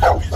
Oh.